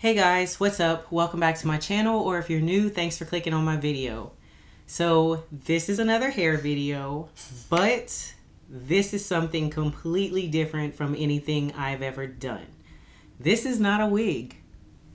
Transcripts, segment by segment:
Hey guys, what's up? Welcome back to my channel, or if you're new, thanks for clicking on my video. So this is another hair video, but this is something completely different from anything I've ever done. This is not a wig.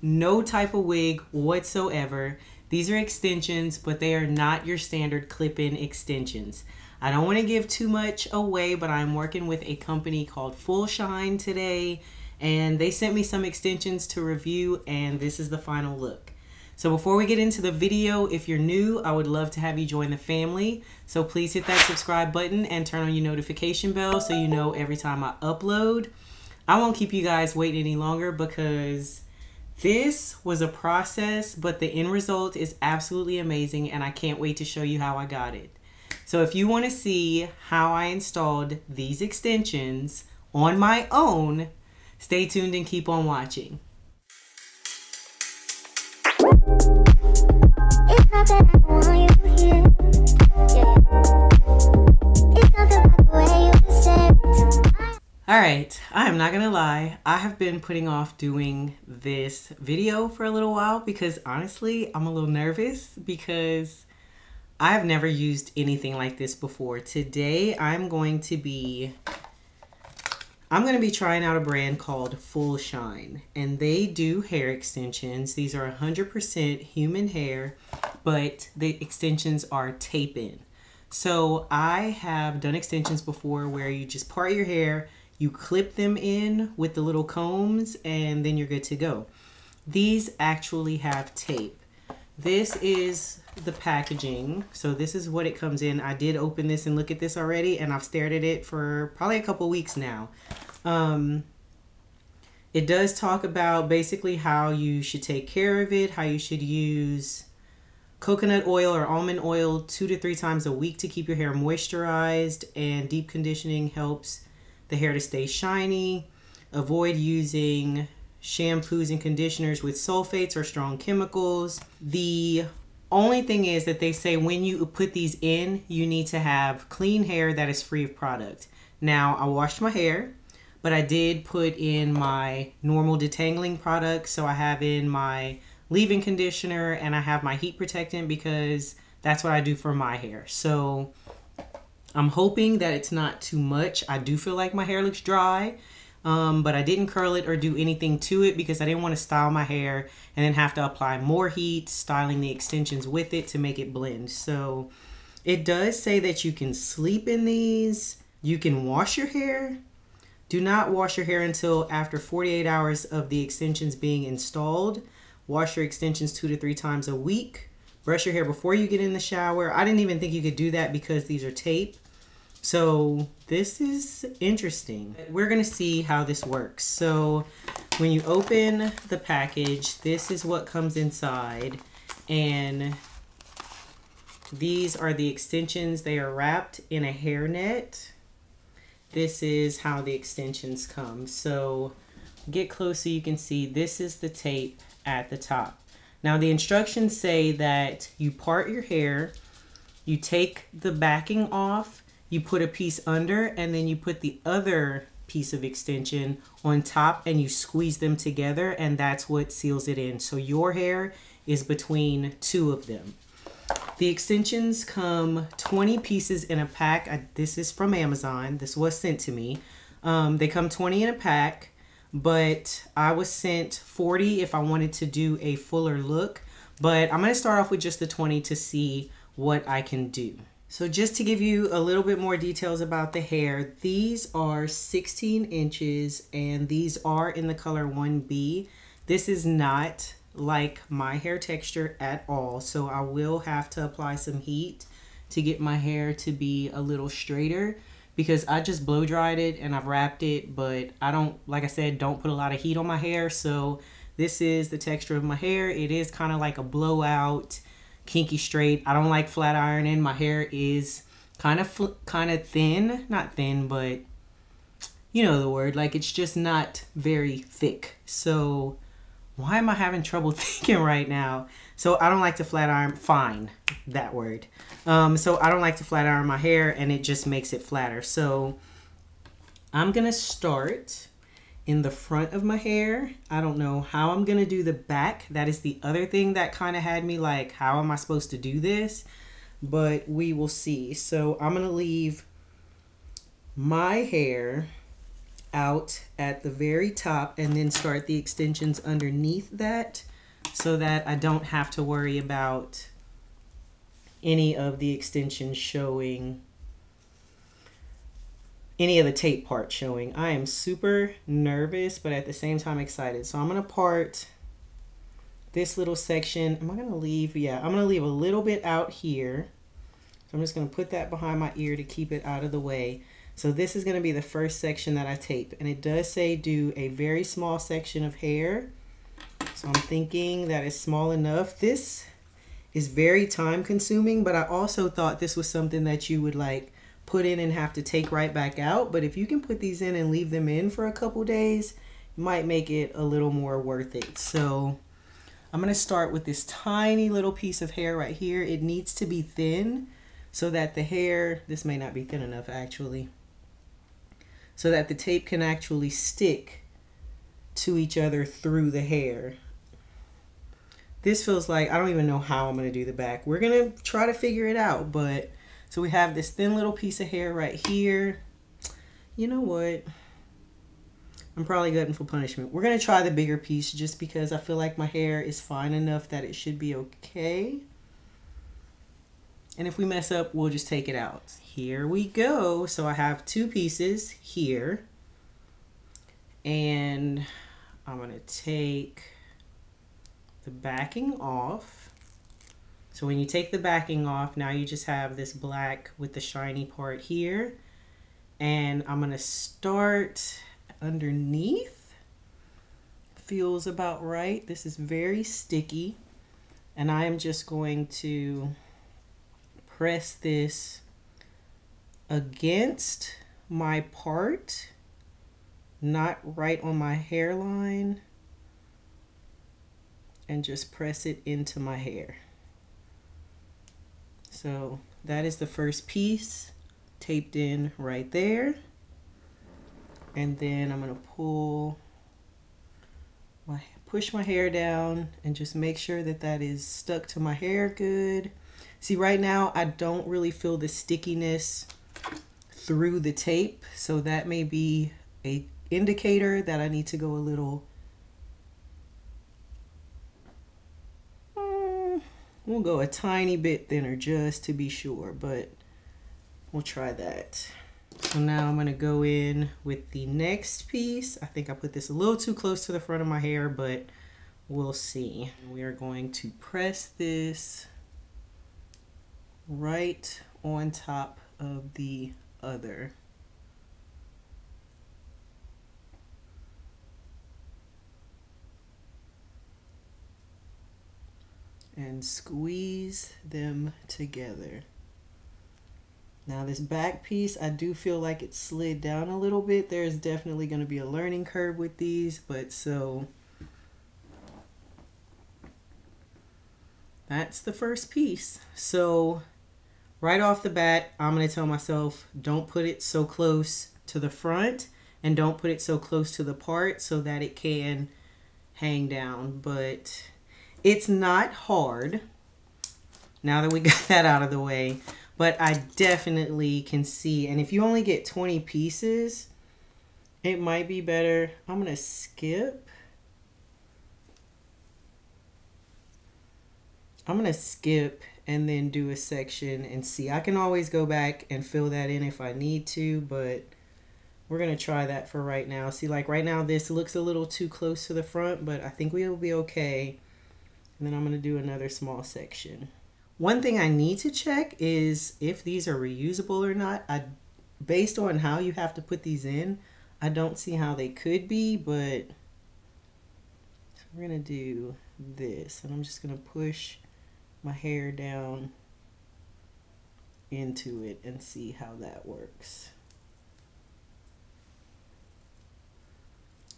No type of wig whatsoever. These are extensions, but they are not your standard clip-in extensions. I don't want to give too much away, but I'm working with a company called Full Shine today and they sent me some extensions to review and this is the final look. So before we get into the video, if you're new, I would love to have you join the family. So please hit that subscribe button and turn on your notification bell so you know every time I upload. I won't keep you guys waiting any longer because this was a process, but the end result is absolutely amazing and I can't wait to show you how I got it. So if you want to see how I installed these extensions on my own, Stay tuned and keep on watching. Alright, I am not gonna lie, I have been putting off doing this video for a little while because honestly, I'm a little nervous because I've never used anything like this before. Today, I'm going to be I'm going to be trying out a brand called Full Shine, and they do hair extensions. These are 100% human hair, but the extensions are tape in. So I have done extensions before where you just part your hair, you clip them in with the little combs, and then you're good to go. These actually have tape. This is the packaging. So this is what it comes in. I did open this and look at this already and I've stared at it for probably a couple weeks now. Um, it does talk about basically how you should take care of it, how you should use coconut oil or almond oil two to three times a week to keep your hair moisturized, and deep conditioning helps the hair to stay shiny. Avoid using shampoos and conditioners with sulfates or strong chemicals. The only thing is that they say when you put these in, you need to have clean hair that is free of product. Now, I washed my hair but I did put in my normal detangling product. So I have in my leave-in conditioner and I have my heat protectant because that's what I do for my hair. So I'm hoping that it's not too much. I do feel like my hair looks dry, um, but I didn't curl it or do anything to it because I didn't want to style my hair and then have to apply more heat, styling the extensions with it to make it blend. So it does say that you can sleep in these. You can wash your hair do not wash your hair until after 48 hours of the extensions being installed. Wash your extensions two to three times a week. Brush your hair before you get in the shower. I didn't even think you could do that because these are tape. So this is interesting. We're gonna see how this works. So when you open the package, this is what comes inside. And these are the extensions. They are wrapped in a hairnet this is how the extensions come. So get close so you can see this is the tape at the top. Now the instructions say that you part your hair, you take the backing off, you put a piece under, and then you put the other piece of extension on top and you squeeze them together and that's what seals it in. So your hair is between two of them. The extensions come 20 pieces in a pack. I, this is from Amazon. This was sent to me. Um, they come 20 in a pack, but I was sent 40 if I wanted to do a fuller look. But I'm going to start off with just the 20 to see what I can do. So just to give you a little bit more details about the hair, these are 16 inches and these are in the color 1B. This is not like my hair texture at all. So I will have to apply some heat to get my hair to be a little straighter because I just blow dried it and I've wrapped it, but I don't, like I said, don't put a lot of heat on my hair. So this is the texture of my hair. It is kind of like a blowout, kinky straight. I don't like flat ironing. My hair is kind of kind of thin, not thin, but you know the word. Like it's just not very thick. So why am I having trouble thinking right now? So I don't like to flat iron, fine, that word. Um, so I don't like to flat iron my hair and it just makes it flatter. So I'm gonna start in the front of my hair. I don't know how I'm going to do the back. That is the other thing that kind of had me like, how am I supposed to do this? But we will see. So I'm going to leave my hair out at the very top and then start the extensions underneath that so that I don't have to worry about any of the extensions showing any of the tape part showing. I am super nervous, but at the same time excited. So I'm to part this little section. Am I to leave? Yeah, I'm to leave a little bit out here. So I'm just to put that behind my ear to keep it out of the way. So this is to be the first section that I tape. And it does say do a very small section of hair. So I'm thinking that is small enough. This is very time consuming, but I also thought this was something that you would like put in and have to take right back out. But if you can put these in and leave them in for a couple days, might make it a little more worth it. So I'm going to start with this tiny little piece of hair right here. It needs to be thin so that the hair, this may not be thin enough actually, so that the tape can actually stick to each other through the hair. This feels like, I don't even know how I'm going to do the back. We're going to try to figure it out, but so we have this thin little piece of hair right here. You know what? I'm probably gutting for punishment. We're going to try the bigger piece just because I feel like my hair is fine enough that it should be okay. And if we mess up, we'll just take it out. Here we go. So I have two pieces here. And I'm going to take the backing off. So when you take the backing off, now you just have this black with the shiny part here. And I'm going to start underneath. Feels about right. This is very sticky. And I am just going to press this against my part, not right on my hairline, and just press it into my hair. So that is the first piece taped in right there. And then I'm going to pull my push my hair down and just make sure that that is stuck to my hair good. See right now I don't really feel the stickiness through the tape so that may be a indicator that I need to go a little we'll go a tiny bit thinner just to be sure but we'll try that. So now I'm to go in with the next piece. I think I put this a little too close to the front of my hair but we'll see. We are going to press this right on top of the other. And squeeze them together. Now this back piece, I do feel like it slid down a little bit. There's definitely going to be a learning curve with these, but so that's the first piece. So right off the bat, I'm going to tell myself don't put it so close to the front and don't put it so close to the part so that it can hang down. But it's not hard now that we got that out of the way. But I definitely can see. And if you only get 20 pieces, it might be better. I'm going to skip. I'm going to skip and then do a section and see. I can always go back and fill that in if I need to, but we're going to try that for right now. See, like right now, this looks a little too close to the front, but I think we will be okay. And then I'm going to do another small section. One thing I need to check is if these are reusable or not. I, based on how you have to put these in, I don't see how they could be, but we're going to do this. And I'm just going to push my hair down into it and see how that works.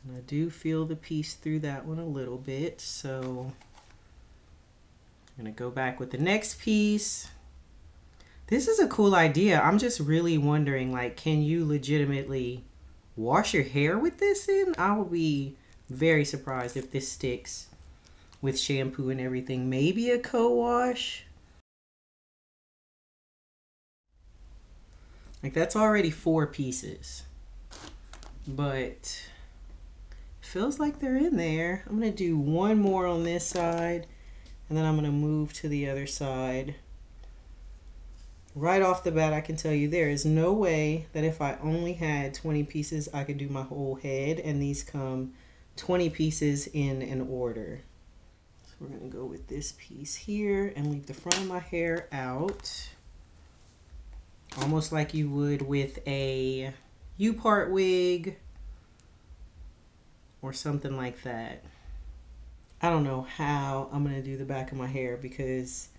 And I do feel the piece through that one a little bit, so I'm to go back with the next piece. This is a cool idea. I'm just really wondering, like, can you legitimately wash your hair with this in, I will be very surprised if this sticks with shampoo and everything. Maybe a co-wash. Like that's already four pieces. But feels like they're in there. I'm to do one more on this side and then I'm going to move to the other side. Right off the bat, I can tell you there is no way that if I only had 20 pieces, I could do my whole head. And these come 20 pieces in an order. So we're going to go with this piece here and leave the front of my hair out. Almost like you would with a U-part wig or something like that. I don't know how I'm to do the back of my hair because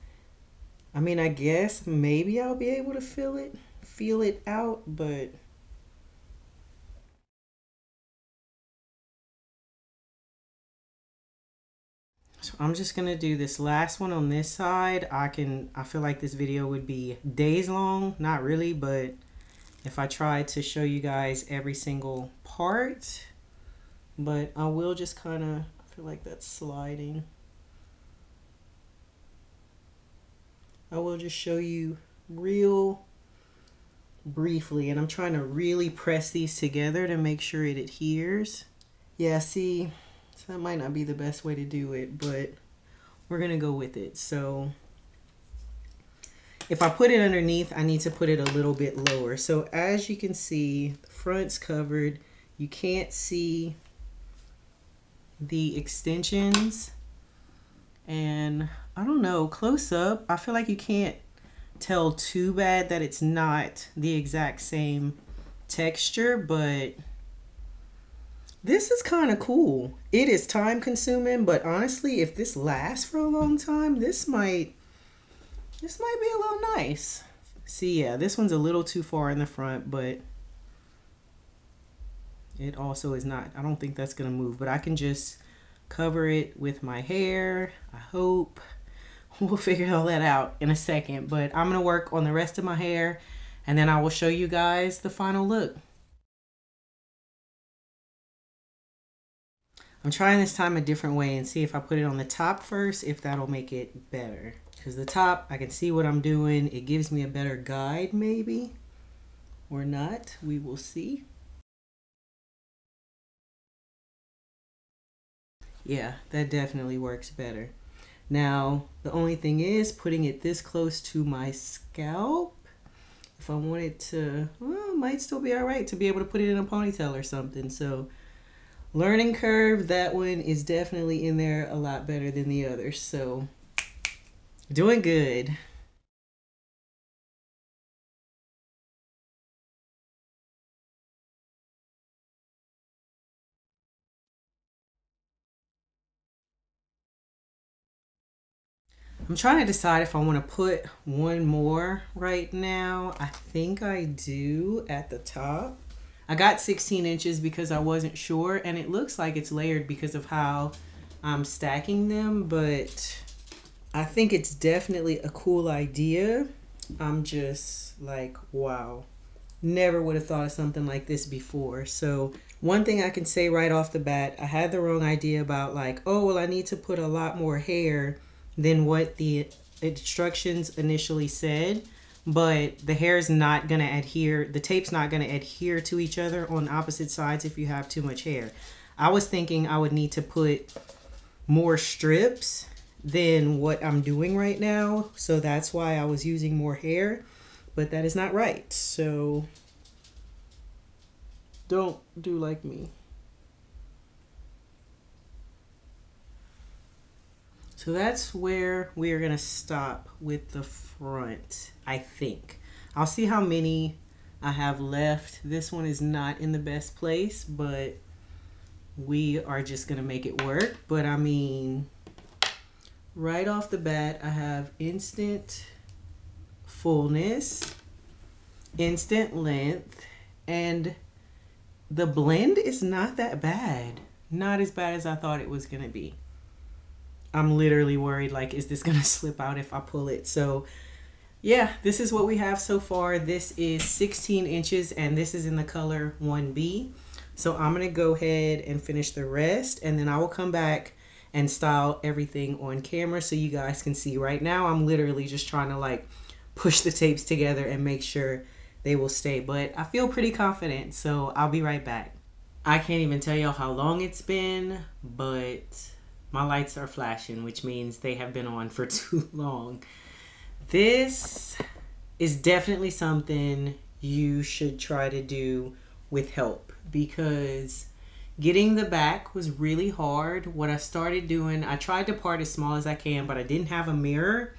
I mean, I guess maybe I'll be able to feel it, feel it out, but So I'm just to do this last one on this side. I can I feel like this video would be days long, not really, but if I try to show you guys every single part, but I will just kind of feel like that's sliding. I will just show you real briefly and I'm trying to really press these together to make sure it adheres. Yeah, see, so that might not be the best way to do it, but we're gonna go with it. So if I put it underneath, I need to put it a little bit lower. So as you can see, the front's covered. You can't see the extensions and I don't know, close up, I feel like you can't tell too bad that it's not the exact same texture, but this is kind of cool. It is time consuming, but honestly, if this lasts for a long time, this might, this might be a little nice. See, yeah, this one's a little too far in the front, but it also is not, I don't think that's to move, but I can just cover it with my hair, I hope. we'll figure all that out in a second. But I'm to work on the rest of my hair and then I will show you guys the final look. I'm trying this time a different way and see if I put it on the top first, if that'll make it better. Because the top, I can see what I'm doing. It gives me a better guide maybe, or not. We will see. Yeah, that definitely works better. Now, the only thing is putting it this close to my scalp. If I wanted to, well, might still be all right to be able to put it in a ponytail or something. So, learning curve, that one is definitely in there a lot better than the others. So, doing good. I'm trying to decide if I want to put one more right now. I think I do at the top. I got 16 inches because I wasn't sure and it looks like it's layered because of how I'm stacking them, but I think it's definitely a cool idea. I'm just like, wow. Never would have thought of something like this before. So one thing I can say right off the bat, I had the wrong idea about like, oh, well, I need to put a lot more hair than what the instructions initially said but the hair is not going to adhere the tape's not going to adhere to each other on opposite sides if you have too much hair. I was thinking i would need to put more strips than what i'm doing right now so that's why i was using more hair but that is not right so don't do like me So that's where we are going to stop with the front, I think. I'll see how many I have left. This one is not in the best place, but we are just going to make it work. But I mean, right off the bat, I have instant fullness, instant length, and the blend is not that bad. Not as bad as I thought it was going to be. I'm literally worried like, is this gonna slip out if I pull it? So yeah, this is what we have so far. This is 16 inches and this is in the color 1B. So I'm going to go ahead and finish the rest and then I will come back and style everything on camera so you guys can see. Right now I'm literally just trying to like push the tapes together and make sure they will stay. But I feel pretty confident, so I'll be right back. I can't even tell y'all how long it's been, but my lights are flashing, which means they have been on for too long. This is definitely something you should try to do with help because getting the back was really hard. What I started doing, I tried to part as small as I can, but I didn't have a mirror.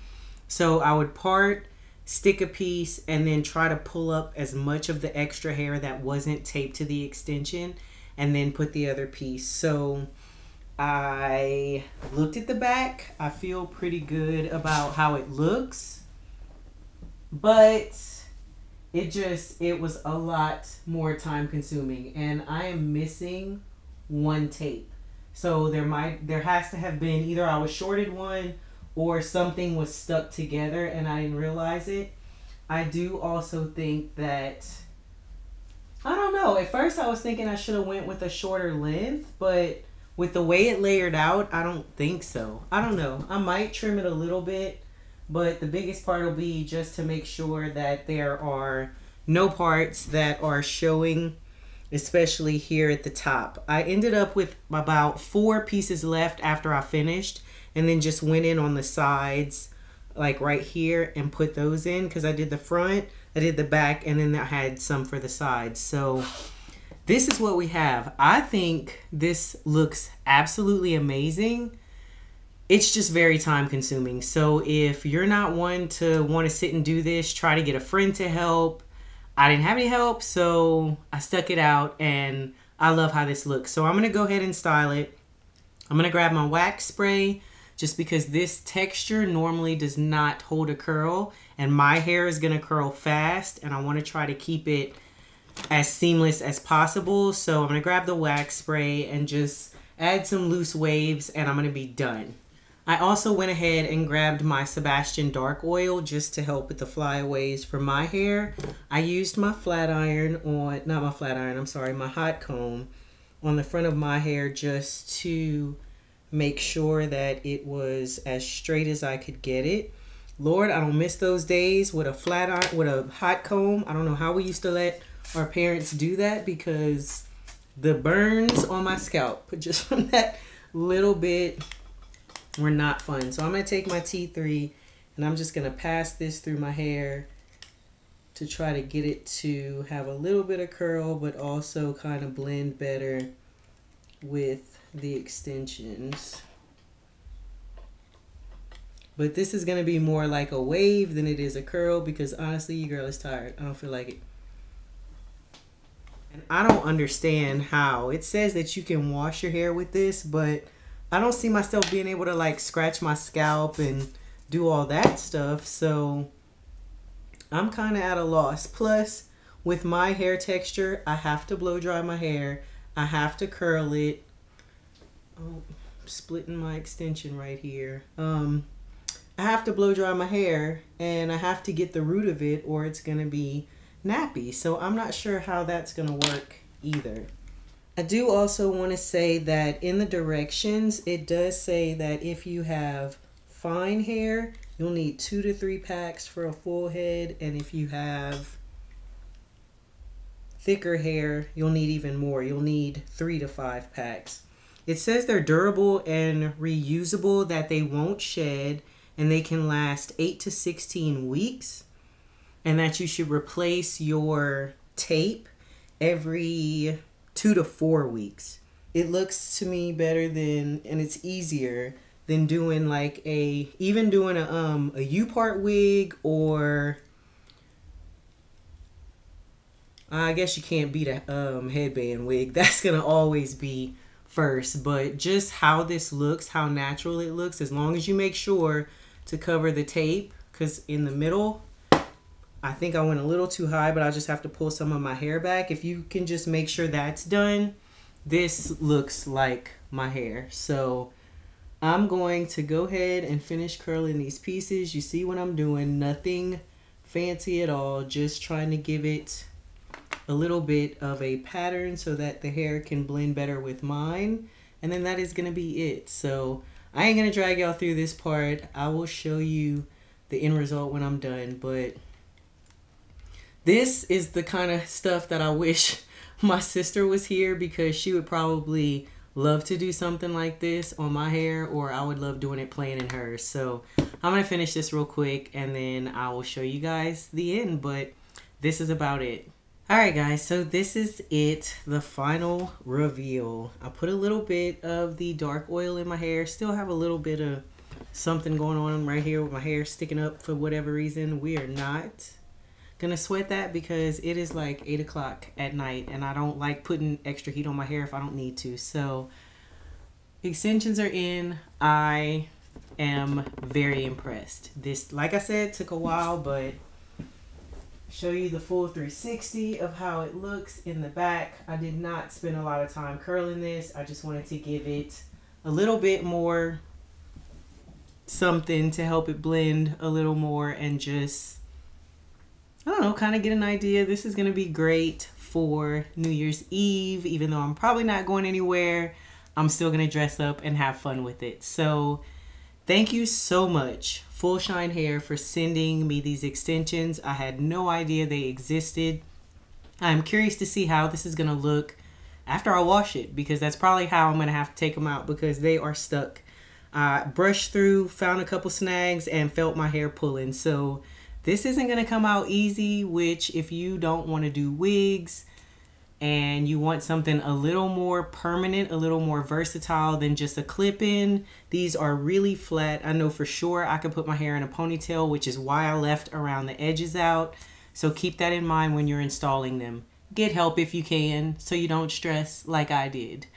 So I would part, stick a piece, and then try to pull up as much of the extra hair that wasn't taped to the extension and then put the other piece. So I looked at the back. I feel pretty good about how it looks. But it just it was a lot more time consuming and I am missing one tape. So there might there has to have been either I was shorted one or something was stuck together and I didn't realize it. I do also think that I don't know. At first, I was thinking I should have went with a shorter length, but with the way it layered out, I don't think so. I don't know. I might trim it a little bit, but the biggest part will be just to make sure that there are no parts that are showing, especially here at the top. I ended up with about four pieces left after I finished, and then just went in on the sides, like right here, and put those in because I did the front I did the back and then I had some for the sides. So this is what we have. I think this looks absolutely amazing. It's just very time consuming. So if you're not one to want to sit and do this, try to get a friend to help. I didn't have any help, so I stuck it out and I love how this looks. So I'm going to go ahead and style it. I'm going to grab my wax spray just because this texture normally does not hold a curl and my hair is going to curl fast and I want to try to keep it as seamless as possible. So I'm going to grab the wax spray and just add some loose waves and I'm going to be done. I also went ahead and grabbed my Sebastian Dark Oil just to help with the flyaways for my hair. I used my flat iron on, not my flat iron, I'm sorry, my hot comb on the front of my hair just to make sure that it was as straight as I could get it. Lord, I don't miss those days with a flat iron, with a hot comb. I don't know how we used to let our parents do that because the burns on my scalp but just from that little bit were not fun. So I'm going to take my T3 and I'm just going to pass this through my hair to try to get it to have a little bit of curl but also kind of blend better with the extensions. But this is going to be more like a wave than it is a curl because honestly, your girl is tired. I don't feel like it. I don't understand how. It says that you can wash your hair with this, but I don't see myself being able to like scratch my scalp and do all that stuff. So I'm kind of at a loss. Plus, with my hair texture, I have to blow dry my hair. I have to curl it oh, splitting my extension right here. Um, I have to blow dry my hair and I have to get the root of it or it's going to be nappy. So I'm not sure how that's going to work either. I do also want to say that in the directions, it does say that if you have fine hair, you'll need two to three packs for a full head. And if you have thicker hair, you'll need even more. You'll need three to five packs. It says they're durable and reusable, that they won't shed, and they can last 8 to 16 weeks, and that you should replace your tape every 2 to 4 weeks. It looks to me better than and it's easier than doing like a even doing a um a U part wig or I guess you can't beat a um headband wig. That's gonna always be first, but just how this looks, how natural it looks, as long as you make sure to cover the tape, because in the middle, I think I went a little too high, but I'll just have to pull some of my hair back. If you can just make sure that's done, this looks like my hair. So I'm going to go ahead and finish curling these pieces. You see what I'm doing, nothing fancy at all, just trying to give it a little bit of a pattern so that the hair can blend better with mine. And then that is going to be it. So I ain't going to drag y'all through this part. I will show you the end result when I'm done. But this is the kind of stuff that I wish my sister was here because she would probably love to do something like this on my hair or I would love doing it plain in hers. So I'm going to finish this real quick and then I will show you guys the end. But this is about it. Alright guys, so this is it, the final reveal. I put a little bit of the dark oil in my hair. Still have a little bit of something going on right here with my hair sticking up for whatever reason. We are not gonna sweat that because it is like 8 o'clock at night and I don't like putting extra heat on my hair if I don't need to. So extensions are in. I am very impressed. This, like I said, took a while, but show you the full 360 of how it looks in the back. I did not spend a lot of time curling this. I just wanted to give it a little bit more something to help it blend a little more and just, I don't know, kind of get an idea. This is going to be great for New Year's Eve, even though I'm probably not going anywhere. I'm still going to dress up and have fun with it. So thank you so much Full Shine Hair for sending me these extensions. I had no idea they existed. I'm curious to see how this is going to look after I wash it because that's probably how I'm going to have to take them out because they are stuck. I brushed through, found a couple snags, and felt my hair pulling. So this isn't going to come out easy, which if you don't want to do wigs, and you want something a little more permanent, a little more versatile than just a clip in, these are really flat. I know for sure I could put my hair in a ponytail, which is why I left around the edges out. So keep that in mind when you're installing them. Get help if you can so you don't stress like I did.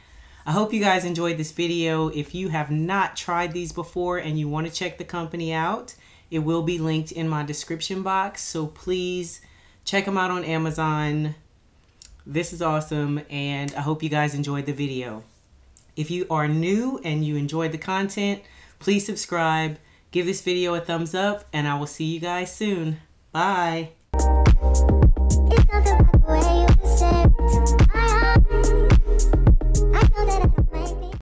I hope you guys enjoyed this video. If you have not tried these before and you want to check the company out, it will be linked in my description box. So please check them out on Amazon this is awesome and I hope you guys enjoyed the video. If you are new and you enjoyed the content, please subscribe, give this video a thumbs up, and I will see you guys soon. Bye.